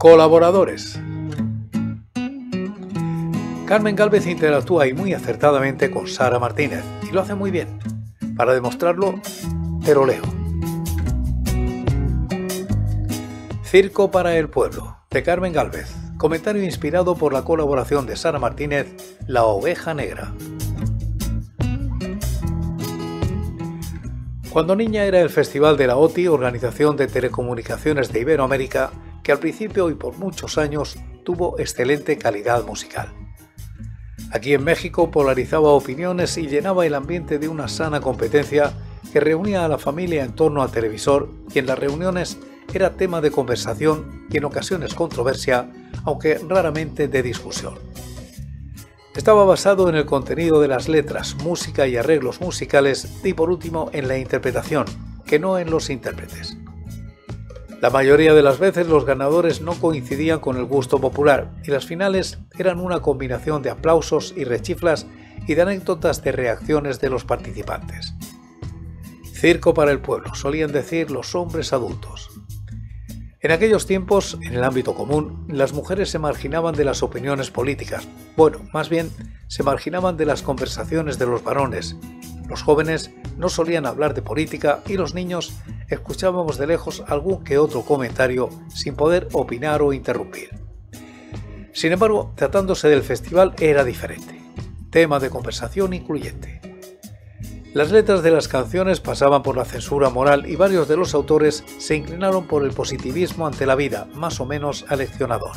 Colaboradores. Carmen Galvez interactúa y muy acertadamente con Sara Martínez y lo hace muy bien. Para demostrarlo, te lo leo. Circo para el Pueblo, de Carmen Galvez. Comentario inspirado por la colaboración de Sara Martínez, La Oveja Negra. Cuando niña era el Festival de la OTI, Organización de Telecomunicaciones de Iberoamérica, que al principio y por muchos años tuvo excelente calidad musical. Aquí en México polarizaba opiniones y llenaba el ambiente de una sana competencia que reunía a la familia en torno al televisor y en las reuniones era tema de conversación y en ocasiones controversia, aunque raramente de discusión. Estaba basado en el contenido de las letras, música y arreglos musicales y por último en la interpretación, que no en los intérpretes. La mayoría de las veces los ganadores no coincidían con el gusto popular y las finales eran una combinación de aplausos y rechiflas y de anécdotas de reacciones de los participantes. Circo para el pueblo, solían decir los hombres adultos. En aquellos tiempos, en el ámbito común, las mujeres se marginaban de las opiniones políticas. Bueno, más bien, se marginaban de las conversaciones de los varones. Los jóvenes no solían hablar de política y los niños escuchábamos de lejos algún que otro comentario sin poder opinar o interrumpir. Sin embargo, tratándose del festival era diferente. Tema de conversación incluyente. Las letras de las canciones pasaban por la censura moral y varios de los autores se inclinaron por el positivismo ante la vida, más o menos aleccionador.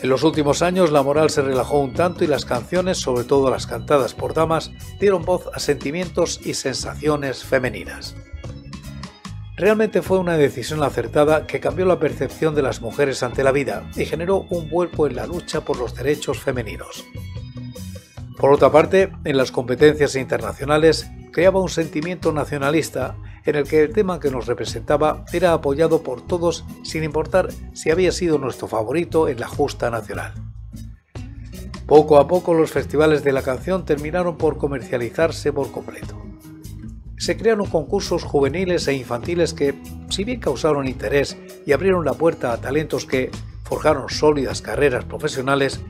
En los últimos años la moral se relajó un tanto y las canciones, sobre todo las cantadas por damas, dieron voz a sentimientos y sensaciones femeninas. Realmente fue una decisión acertada que cambió la percepción de las mujeres ante la vida y generó un vuelco en la lucha por los derechos femeninos. Por otra parte, en las competencias internacionales creaba un sentimiento nacionalista en el que el tema que nos representaba era apoyado por todos sin importar si había sido nuestro favorito en la justa nacional. Poco a poco los festivales de la canción terminaron por comercializarse por completo se crearon concursos juveniles e infantiles que, si bien causaron interés y abrieron la puerta a talentos que forjaron sólidas carreras profesionales,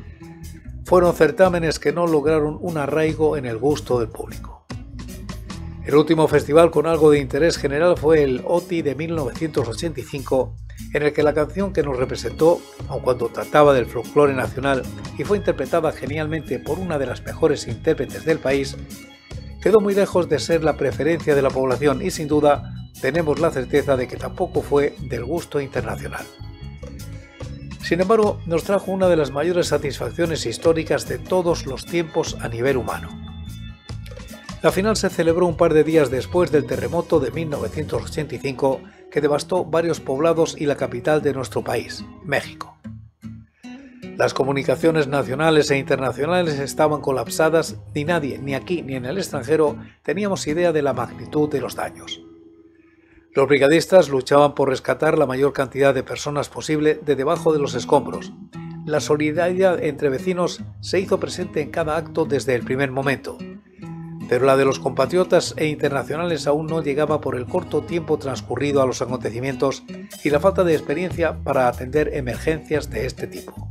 fueron certámenes que no lograron un arraigo en el gusto del público. El último festival con algo de interés general fue el OTI de 1985, en el que la canción que nos representó, aun cuando trataba del folclore nacional y fue interpretada genialmente por una de las mejores intérpretes del país, quedó muy lejos de ser la preferencia de la población y sin duda tenemos la certeza de que tampoco fue del gusto internacional. Sin embargo, nos trajo una de las mayores satisfacciones históricas de todos los tiempos a nivel humano. La final se celebró un par de días después del terremoto de 1985 que devastó varios poblados y la capital de nuestro país, México. Las comunicaciones nacionales e internacionales estaban colapsadas y nadie, ni aquí ni en el extranjero, teníamos idea de la magnitud de los daños. Los brigadistas luchaban por rescatar la mayor cantidad de personas posible de debajo de los escombros. La solidaridad entre vecinos se hizo presente en cada acto desde el primer momento, pero la de los compatriotas e internacionales aún no llegaba por el corto tiempo transcurrido a los acontecimientos y la falta de experiencia para atender emergencias de este tipo.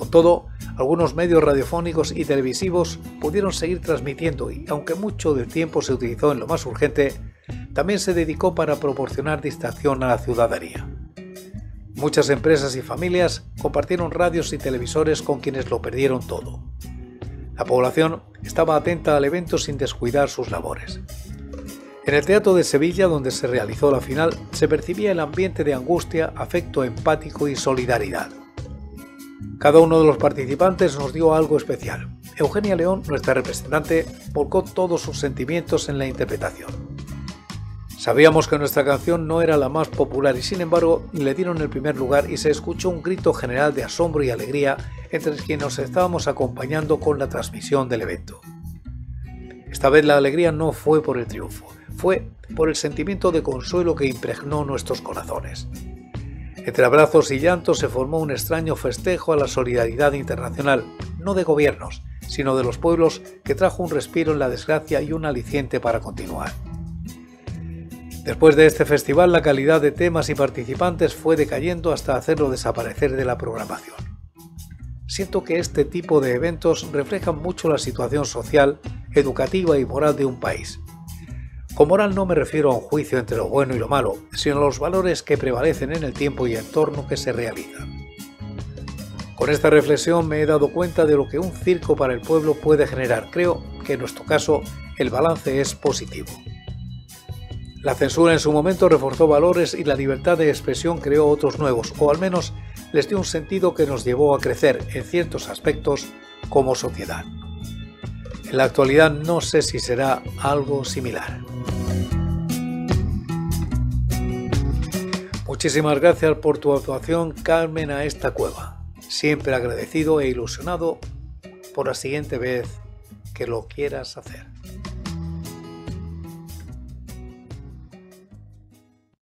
Con todo, algunos medios radiofónicos y televisivos pudieron seguir transmitiendo y, aunque mucho del tiempo se utilizó en lo más urgente, también se dedicó para proporcionar distracción a la ciudadanía. Muchas empresas y familias compartieron radios y televisores con quienes lo perdieron todo. La población estaba atenta al evento sin descuidar sus labores. En el Teatro de Sevilla, donde se realizó la final, se percibía el ambiente de angustia, afecto empático y solidaridad. Cada uno de los participantes nos dio algo especial. Eugenia León, nuestra representante, volcó todos sus sentimientos en la interpretación. Sabíamos que nuestra canción no era la más popular y sin embargo le dieron el primer lugar y se escuchó un grito general de asombro y alegría entre quienes nos estábamos acompañando con la transmisión del evento. Esta vez la alegría no fue por el triunfo, fue por el sentimiento de consuelo que impregnó nuestros corazones. Entre abrazos y llantos se formó un extraño festejo a la solidaridad internacional, no de gobiernos, sino de los pueblos, que trajo un respiro en la desgracia y un aliciente para continuar. Después de este festival, la calidad de temas y participantes fue decayendo hasta hacerlo desaparecer de la programación. Siento que este tipo de eventos reflejan mucho la situación social, educativa y moral de un país. Con moral no me refiero a un juicio entre lo bueno y lo malo, sino a los valores que prevalecen en el tiempo y entorno que se realizan. Con esta reflexión me he dado cuenta de lo que un circo para el pueblo puede generar. Creo que en nuestro caso el balance es positivo. La censura en su momento reforzó valores y la libertad de expresión creó otros nuevos, o al menos les dio un sentido que nos llevó a crecer en ciertos aspectos como sociedad. En la actualidad no sé si será algo similar. Muchísimas gracias por tu actuación, Carmen, a esta cueva siempre agradecido e ilusionado por la siguiente vez que lo quieras hacer.